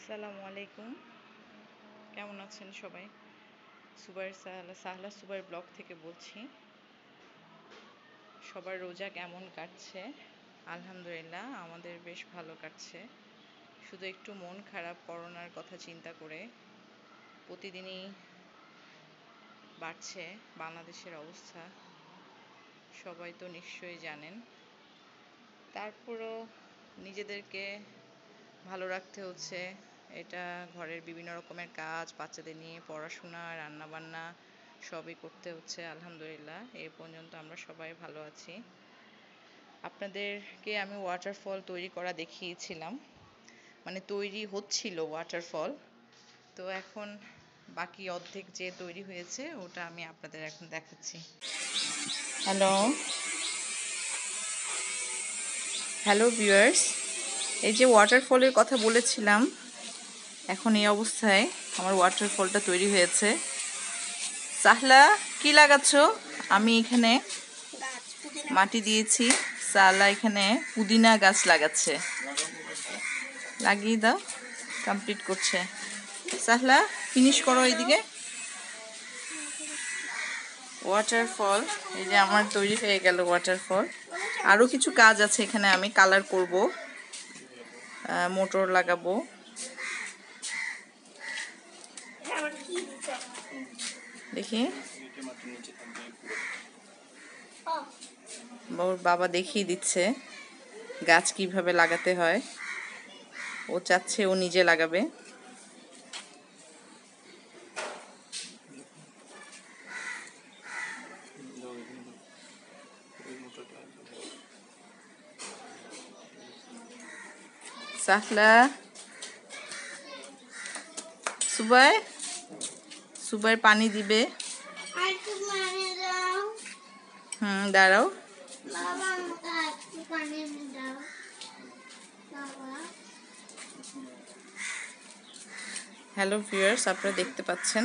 আসসালামু আলাইকুম। কেমন আছেন সবাই? সুবার সাহলা সাহলা সুবার ব্লগ থেকে বলছি, সবার রোজা কেমন কাটছে? আলহামদুলিল্লাহ, আমাদের বেশ ভালো কাটছে। শুধু একটু মন খারাপ, করোনার কথা চিন্তা করে প্রতিদিনই বাড়ছে বাংলাদেশের অবস্থা। সবাই তো নিশ্চয়ই জানেন। তারপরও নিজেদেরকে ভালো রাখতে হচ্ছে এটা ঘরের বিভিন্ন রকমের কাজ, বাচ্চাদের নিয়ে পড়াশোনা, রান্নাবান্না সবই করতে হচ্ছে, আলহামদুলিল্লাহ। এ পর্যন্ত আমরা সবাই ভালো আছি। আপনাদেরকে আমি ওয়াটারফল তৈরি করা দেখিয়েছিলাম। মানে তৈরি হচ্ছিল ওয়াটারফল তো এখন বাকি অর্ধেক যে তৈরি হয়েছে, ওটা আমি আপনাদের এখন দেখাচ্ছি। হ্যালো হ্যালো ভিউয়ার্স এই যে ওয়াটারফলের কথা বলেছিলাম এখন এই অবস্থায় আমার ওয়াটারফলটা তৈরি হয়েছে। সাহলা, কি লাগাচ্ছ? আমি এখানে মাটি দিয়েছি। সালা এখানে পুদিনা গাছ লাগাচ্ছে। লাগিয়ে দাও কমপ্লিট করছে। সাহলা ফিনিশ করো এইদিকে। ওয়াটারফল এই যে আমার তৈরি হয়ে গেল ওয়াটারফল আরও কিছু কাজ আছে এখানে আমি কালার করব। মোটর লাগাবো। দেখি। ওর বাবা দেখিয়ে দিচ্ছে গাছ কীভাবে লাগাতে হয়। ও চাচ্ছে ও নিজে লাগাবে। সাহলা সুবাই। সুবাই পানি দিবে। হুম দাঁড়াও। হ্যালো ভিউয়ার্স আপনারা দেখতে পাচ্ছেন।